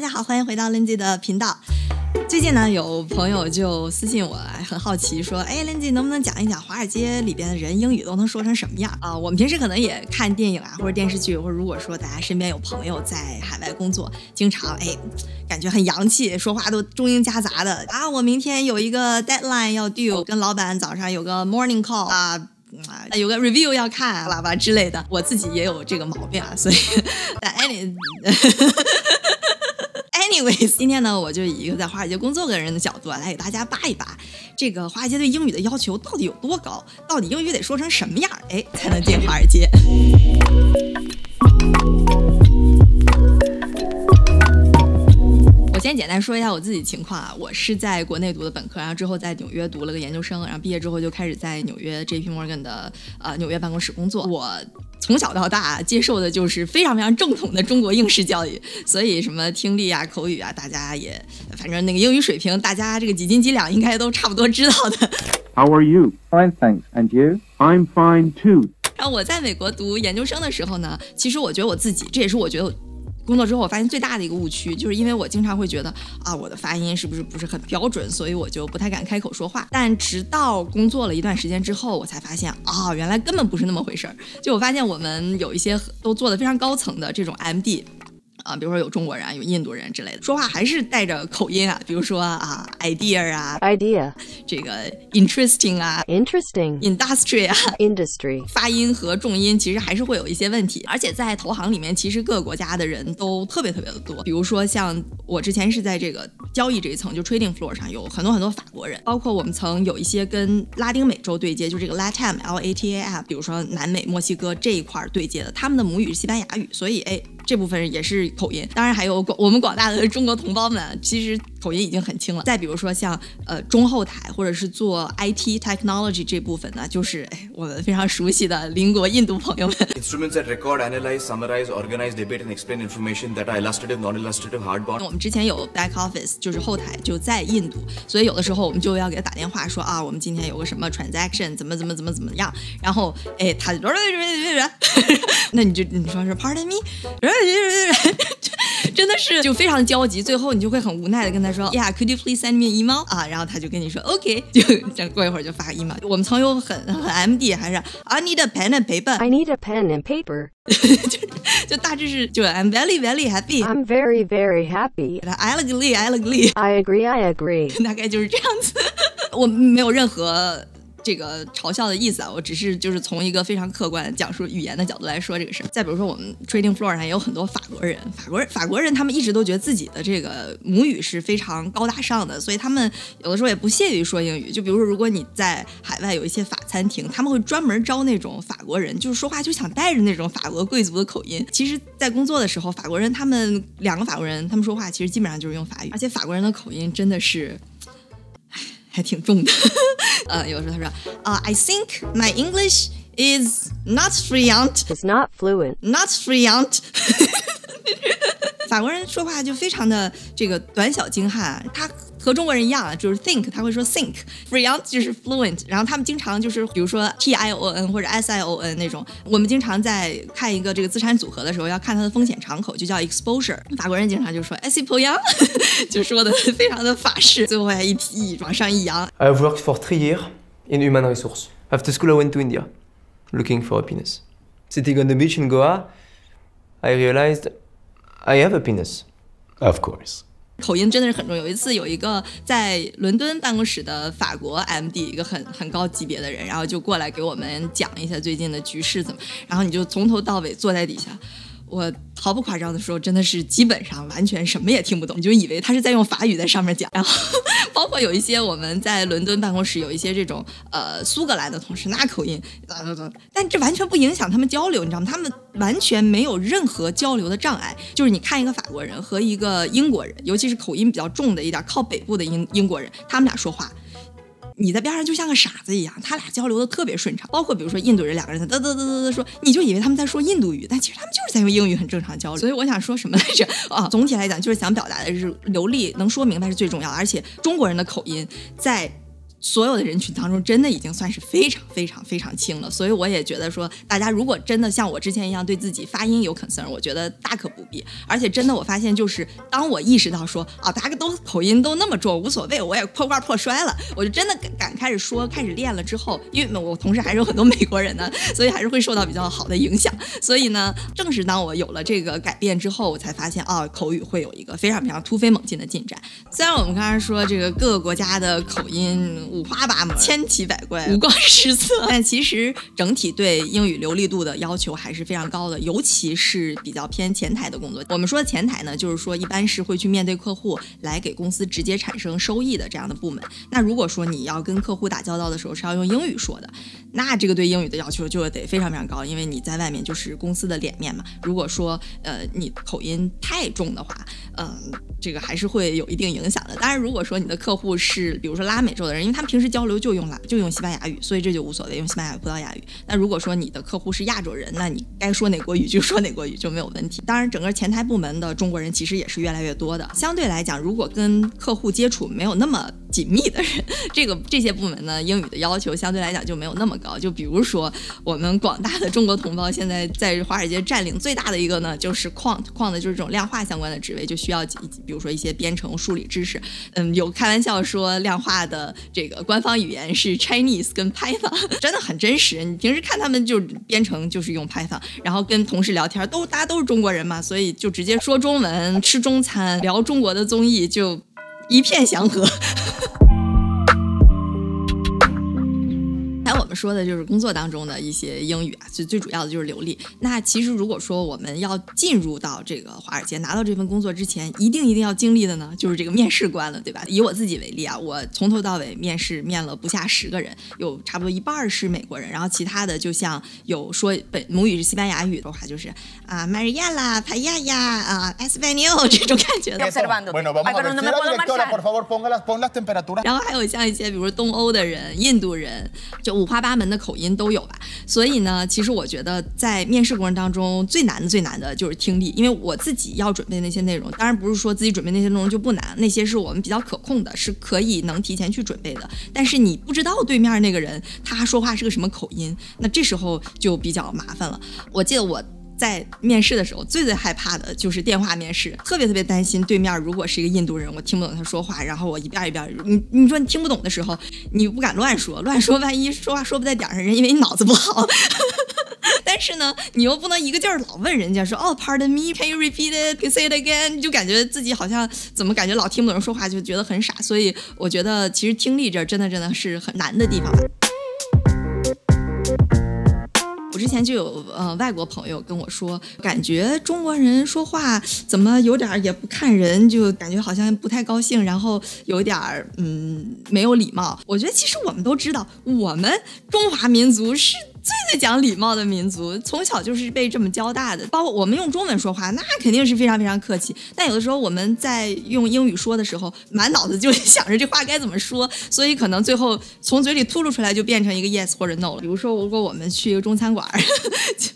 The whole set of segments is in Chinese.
大家好，欢迎回到 Lindsay 的频道。最近呢，有朋友就私信我，很好奇说：“哎，Lindsay 能不能讲一讲华尔街里边的人英语都能说成什么样啊？”我们平时可能也看电影啊，或者电视剧，或者如果说大家身边有朋友在海外工作，经常哎，感觉很洋气，说话都中英夹杂的啊。我明天有一个 deadline 要 due，跟老板早上有个 morning call 啊，啊，有个 review 要看，啦吧之类的。我自己也有这个毛病啊，所以 但 any。Anyways，今天呢，我就以一个在华尔街工作的人的角度来给大家扒一扒，这个华尔街对英语的要求到底有多高？到底英语得说成什么样，哎，才能进华尔街？先简单说一下我自己情况啊，我是在国内读的本科，然后之后在纽约读了个研究生，然后毕业之后就开始在纽约 JP Morgan 的呃纽约办公室工作。我从小到大接受的就是非常非常正统的中国应试教育，所以什么听力啊、口语啊，大家也反正那个英语水平，大家这个几斤几两应该都差不多知道的。How are you? Fine, thanks. And you? I'm fine too. 然后我在美国读研究生的时候呢，其实我觉得我自己，这也是我觉得。工作之后，我发现最大的一个误区，就是因为我经常会觉得啊，我的发音是不是不是很标准，所以我就不太敢开口说话。但直到工作了一段时间之后，我才发现啊，原来根本不是那么回事儿。就我发现我们有一些都做的非常高层的这种 MD。啊，比如说有中国人，有印度人之类的，说话还是带着口音啊。比如说啊，idea 啊，idea，这个 interesting 啊，interesting，industry 啊，industry，发音和重音其实还是会有一些问题。而且在投行里面，其实各个国家的人都特别特别的多。比如说像我之前是在这个交易这一层，就 trading floor 上有很多很多法国人，包括我们曾有一些跟拉丁美洲对接，就这个 Latam L A T A M，比如说南美墨西哥这一块对接的，他们的母语是西班牙语，所以哎。这部分也是口音，当然还有广我们广大的中国同胞们，其实口音已经很轻了。再比如说像呃中后台或者是做 IT technology 这部分呢，就是哎我们非常熟悉的邻国印度朋友们。Instruments that record, analyze, summarize, organize, debate, and explain information that are illustrative, non-illustrative, hardbound。我们之前有 back office，就是后台就在印度，所以有的时候我们就要给他打电话说啊，我们今天有个什么 transaction，怎么怎么怎么怎么样，然后哎他就那你就你说是 pardon me。真的是就非常焦急，最后你就会很无奈的跟他说，Yeah，could you please send me an email？啊，然后他就跟你说，OK，就这样过一会儿就发个 email。我们曾有很很 MD 还是 I need a pen and paper。I need a pen and paper。就就大致是就 I'm very very happy。I'm very very happy。I agree I agree。I agree I agree。大概就是这样子，我没有任何。这个嘲笑的意思啊，我只是就是从一个非常客观讲述语言的角度来说这个事儿。再比如说，我们 trading floor 上也有很多法国人，法国人法国人他们一直都觉得自己的这个母语是非常高大上的，所以他们有的时候也不屑于说英语。就比如说，如果你在海外有一些法餐厅，他们会专门招那种法国人，就是说话就想带着那种法国贵族的口音。其实，在工作的时候，法国人他们两个法国人，他们说话其实基本上就是用法语，而且法国人的口音真的是。还挺重的，呃，有时候他说，啊，I think my English is not fluent. It's not fluent. Not fluent. 法国人说话就非常的这个短小精悍，他。和中国人一样啊，就是 think，他会说 think，fluent 就是 fluent，然后他们经常就是比如说 t i o n 或者 s i o n 那种，我们经常在看一个这个资产组合的时候，要看它的风险敞口，就叫 exposure。法国人经常就说 s i p o y a n 就说的非常的法式，最后还一提往上一扬。I have worked for three years in human resource. After school, I went to India, looking for happiness. Sitting on the beach in Goa, I realized I have happiness. Of course. 口音真的是很重。有一次，有一个在伦敦办公室的法国 MD，一个很很高级别的人，然后就过来给我们讲一下最近的局势怎么，然后你就从头到尾坐在底下。我毫不夸张的说，真的是基本上完全什么也听不懂，你就以为他是在用法语在上面讲。然后包括有一些我们在伦敦办公室有一些这种呃苏格兰的同事，那口音，但这完全不影响他们交流，你知道吗？他们完全没有任何交流的障碍。就是你看一个法国人和一个英国人，尤其是口音比较重的一点靠北部的英英国人，他们俩说话。你在边上就像个傻子一样，他俩交流的特别顺畅。包括比如说印度人两个人嘚嘚嘚嘚嘚说，你就以为他们在说印度语，但其实他们就是在用英语很正常交流。所以我想说什么来着？啊，总体来讲就是想表达的是流利能说明白是最重要的。而且中国人的口音在所有的人群当中，真的已经算是非常非常非常轻了。所以我也觉得说，大家如果真的像我之前一样对自己发音有 concern，我觉得大可不必。而且真的，我发现就是当我意识到说啊，大家都口音都那么重，无所谓，我也破罐破摔了，我就真的敢开始说，开始练了之后，因为我同时还是有很多美国人呢，所以还是会受到比较好的影响。所以呢，正是当我有了这个改变之后，我才发现啊，口语会有一个非常非常突飞猛进的进展。虽然我们刚才说这个各个国家的口音五花八门、千奇百怪、五光十色，但其实整体对英语流利度的要求还是非常高的，尤其是比较偏前台的工作。我们说的前台呢，就是说一般是会去面对客户，来给公司直接产生收益的这样的部门。那如果说你要跟客户打交道的时候是要用英语说的，那这个对英语的要求就得非常非常高，因为你在外面就是公司的脸面嘛。如果说呃你口音太重的话，嗯、这个还是会有一定影响的。当然，如果说你的客户是比如说拉美洲的人，因为他们平时交流就用拉就用西班牙语，所以这就无所谓，用西班牙语、葡萄牙语。那如果说你的客户是亚洲人，那你该说哪国语就说哪国语就没有问题。当然，整个前台部门的中国人其实也是越来越多的。相对来讲，如果跟客户接触没有那么紧密的人，这个这些部门呢，英语的要求相对来讲就没有那么高。就比如说我们广大的中国同胞，现在在华尔街占领最大的一个呢，就是 quant quant 就是这种量化相关的职位，就需要比如说一些编程、数理知识。嗯，有开玩笑说量化的这个官方语言是 Chinese 跟 Python，真的很真实。你平时看他们就编程就是用 Python，然后跟同事聊天都大家都是中国人嘛，所以就直接说中文，吃中餐，聊中国的综艺，就一片祥和。们说的就是工作当中的一些英语啊，最最主要的就是流利。那其实如果说我们要进入到这个华尔街，拿到这份工作之前，一定一定要经历的呢，就是这个面试关了，对吧？以我自己为例啊，我从头到尾面试面了不下十个人，有差不多一半是美国人，然后其他的就像有说本母语是西班牙语的话，就是啊，Maria 啦、帕亚呀、啊、Espanol 这种感觉的。然后还有像一些，比如说东欧的人、印度人，就五花八他们的口音都有吧。所以呢，其实我觉得在面试过程当中最难的、最难的就是听力，因为我自己要准备那些内容，当然不是说自己准备那些内容就不难，那些是我们比较可控的，是可以能提前去准备的。但是你不知道对面那个人他说话是个什么口音，那这时候就比较麻烦了。我记得我。在面试的时候，最最害怕的就是电话面试，特别特别担心对面如果是一个印度人，我听不懂他说话，然后我一遍一遍，你你说你听不懂的时候，你不敢乱说，乱说万一说话说不在点上，人以为你脑子不好。但是呢，你又不能一个劲儿老问人家说哦，Pardon me，Can you repeat it？Can say it again？就感觉自己好像怎么感觉老听不懂人说话，就觉得很傻。所以我觉得其实听力这真的真的是很难的地方。之前就有呃外国朋友跟我说，感觉中国人说话怎么有点也不看人，就感觉好像不太高兴，然后有点儿嗯没有礼貌。我觉得其实我们都知道，我们中华民族是。最最讲礼貌的民族，从小就是被这么教大的。包括我们用中文说话，那肯定是非常非常客气。但有的时候我们在用英语说的时候，满脑子就想着这话该怎么说，所以可能最后从嘴里吐露出来就变成一个 yes 或者 no 了。比如说，如果我们去一个中餐馆，就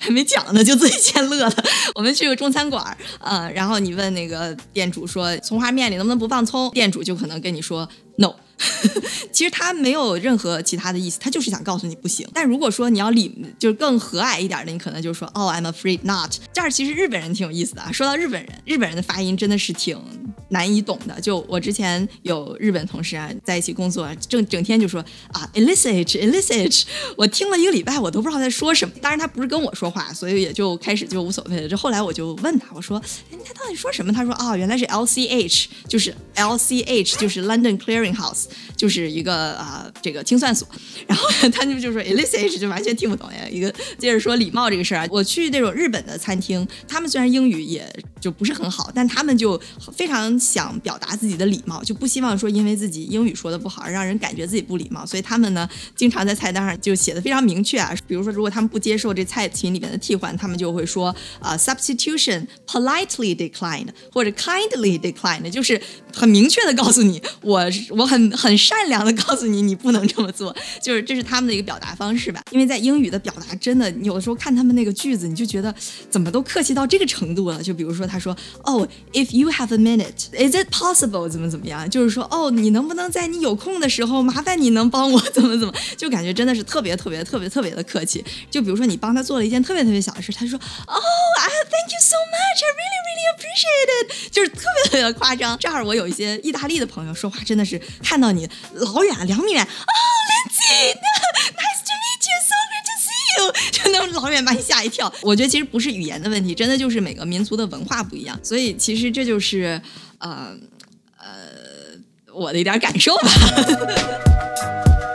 还没讲呢，就自己先乐了。我们去个中餐馆儿，呃，然后你问那个店主说葱花面里能不能不放葱，店主就可能跟你说 no。其实他没有任何其他的意思，他就是想告诉你不行。但如果说你要理，就是更和蔼一点的，你可能就说哦，I'm afraid not。这儿其实日本人挺有意思的啊。说到日本人，日本人的发音真的是挺难以懂的。就我之前有日本同事啊，在一起工作，整整天就说啊，elicit，elicit。我听了一个礼拜，我都不知道在说什么。当然他不是跟我说话，所以也就开始就无所谓了。这后来我就问他，我说，哎，他到底说什么？他说啊、原来是 LCH，就是 LCH，就是 London Clearing House。就是一个啊、这个清算所，然后 他就就说 elicit 就完全听不懂呀。一个接着说礼貌这个事儿啊，我去那种日本的餐厅，他们虽然英语也就不是很好，但他们就非常想表达自己的礼貌，就不希望说因为自己英语说的不好而，让人感觉自己不礼貌，所以他们呢经常在菜单上就写的非常明确啊。比如说，如果他们不接受这菜品里面的替换，他们就会说啊、substitution politely declined 或者 kindly declined，就是很明确的告诉你，我我很很善良的告诉你，你不能这么做，就是这是他们的一个表达方式吧。因为在英语的表达，真的有的时候看他们那个句子，你就觉得怎么都客气到这个程度了。就比如说他说哦，if you have a minute，is it possible？怎么怎么样？就是说哦，你能不能在你有空的时候，麻烦你能帮我怎么怎么？就感觉真的是特别特别特别特别的客气。就比如说你帮他做了一件特别特别小的事，他就说哦啊，thank you so much. much，I really really appreciate it，就是特别特别的夸张。这儿我有一些意大利的朋友说话真的是看到你老远两米远，哦，Lindsay，nice to meet you，so good to see you，就那老远把你吓一跳。我觉得其实不是语言的问题，真的就是每个民族的文化不一样，所以其实这就是呃呃我的一点感受吧。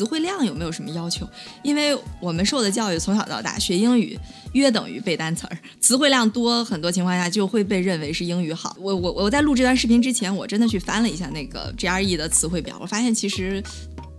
词汇量有没有什么要求？因为我们受的教育从小到大学英语约等于背单词儿，词汇量多，很多情况下就会被认为是英语好。我我我在录这段视频之前，我真的去翻了一下那个 GRE 的词汇表，我发现其实。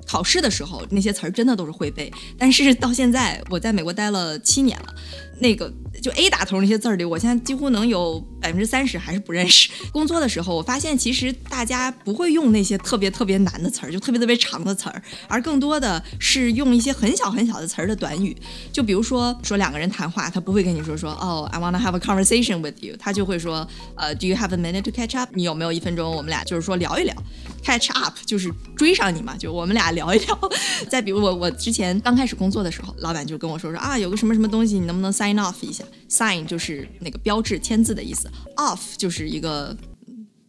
考试的时候那些词儿真的都是会背，但是到现在我在美国待了七年了，那个就 A 打头那些字儿里，我现在几乎能有百分之三十还是不认识。工作的时候，我发现其实大家不会用那些特别特别难的词儿，就特别特别长的词儿，而更多的是用一些很小很小的词儿的短语。就比如说说两个人谈话，他不会跟你说说哦，I wanna have a conversation with you，他就会说呃，Do you have a minute to catch up？你有没有一分钟？我们俩就是说聊一聊。catch up 就是追上你嘛，就我们俩聊一聊。再比如我我之前刚开始工作的时候，老板就跟我说说啊，有个什么什么东西，你能不能 sign off 一下？sign 就是那个标志签字的意思，off 就是一个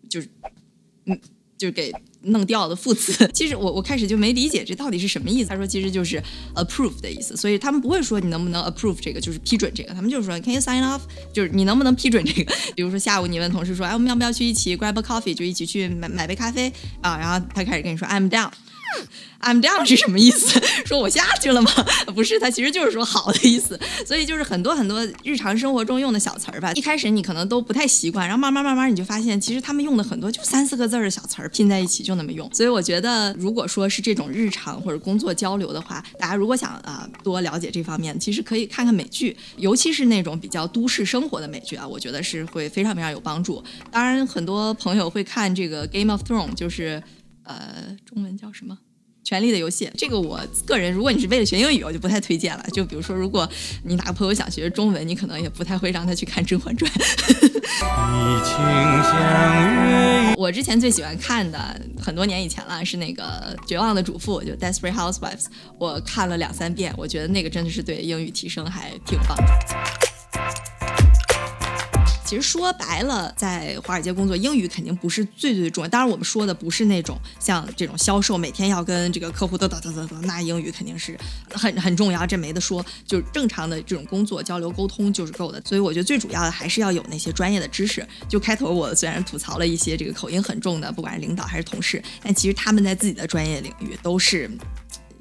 就是嗯就是给弄掉的副词。其实我我开始就没理解这到底是什么意思。他说其实就是 approve 的意思，所以他们不会说你能不能 approve 这个，就是批准这个，他们就是说 can you sign off，就是你能不能批准这个。比如说下午你问同事说，哎，我们要不要去一起 grab a coffee，就一起去买买杯咖啡啊？然后他开始跟你说 I'm down。I'm down 是什么意思？说我下去了吗？不是，它其实就是说好的意思。所以就是很多很多日常生活中用的小词儿吧。一开始你可能都不太习惯，然后慢慢慢慢你就发现，其实他们用的很多就三四个字儿的小词儿拼在一起就那么用。所以我觉得，如果说是这种日常或者工作交流的话，大家如果想啊多了解这方面，其实可以看看美剧，尤其是那种比较都市生活的美剧啊，我觉得是会非常非常有帮助。当然，很多朋友会看这个《Game of Thrones》，就是呃中文叫什么？权力的游戏，这个我个人，如果你是为了学英语，我就不太推荐了。就比如说，如果你哪个朋友想学中文，你可能也不太会让他去看《甄嬛传》。我之前最喜欢看的，很多年以前了，是那个《绝望的主妇》，就《Desperate Housewives》，我看了两三遍，我觉得那个真的是对英语提升还挺棒的。其实说白了，在华尔街工作，英语肯定不是最最重要。当然，我们说的不是那种像这种销售，每天要跟这个客户嘚嘚嘚嘚嘚，那英语肯定是很很重要，这没得说。就是正常的这种工作交流沟通就是够的。所以我觉得最主要的还是要有那些专业的知识。就开头我虽然吐槽了一些这个口音很重的，不管是领导还是同事，但其实他们在自己的专业领域都是。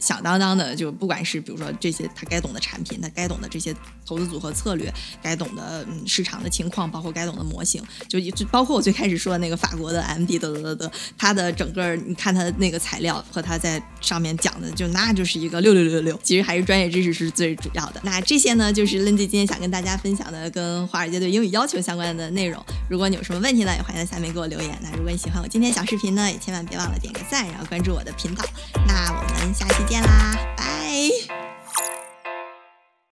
响当当的，就不管是比如说这些他该懂的产品，他该懂的这些投资组合策略，该懂的嗯市场的情况，包括该懂的模型，就就包括我最开始说的那个法国的 MD 得得得得，他的整个你看他的那个材料和他在上面讲的，就那就是一个六六六六六，其实还是专业知识是最主要的。那这些呢，就是 Lindy 今天想跟大家分享的跟华尔街对英语要求相关的内容。如果你有什么问题呢，也欢迎在下面给我留言。那如果你喜欢我今天小视频呢，也千万别忘了点个赞，然后关注我的频道。那我们下期见啦，拜。